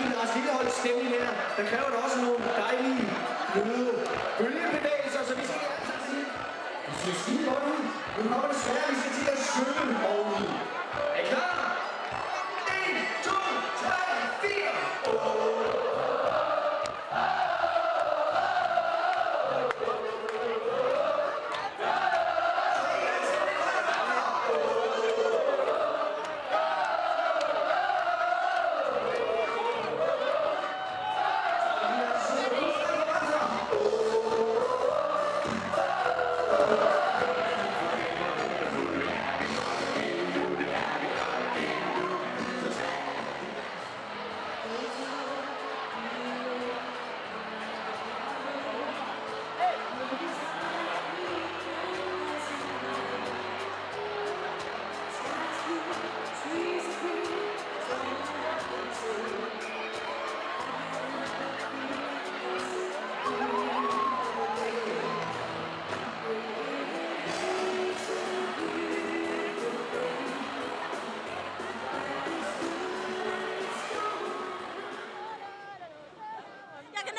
i Lars Lilleholds stemning her. Der kræver det også nogle dejlige bløde bølgebevægelser, så vi skal altså sige, det ser skide godt ud. Nu kommer det svære, vi skal til at svømme oveni. Er I klar?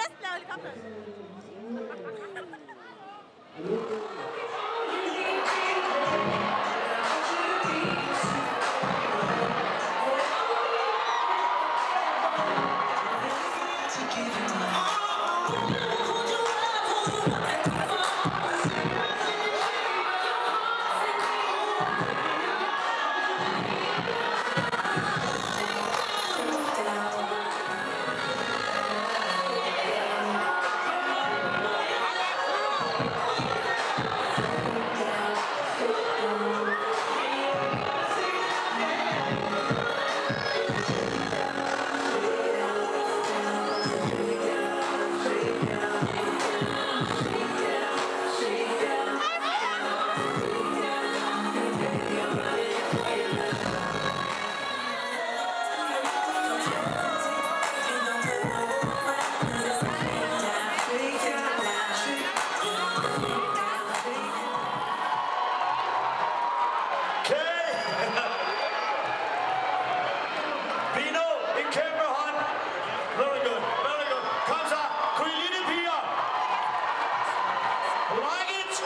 Jeg kan næsten lave helikopter.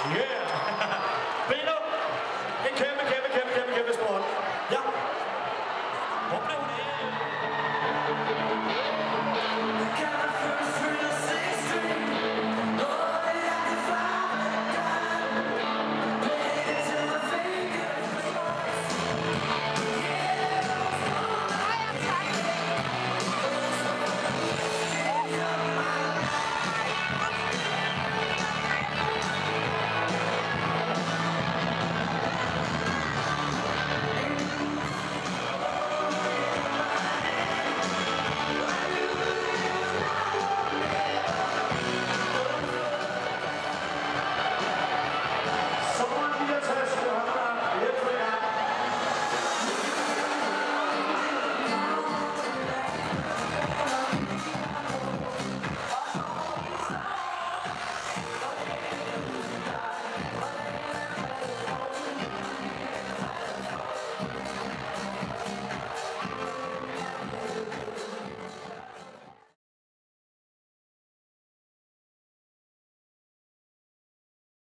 Yeah. Bino, en kæmpe, kæmpe, kæmpe, kæmpe, kæmpe hånd. Ja. Hvor blev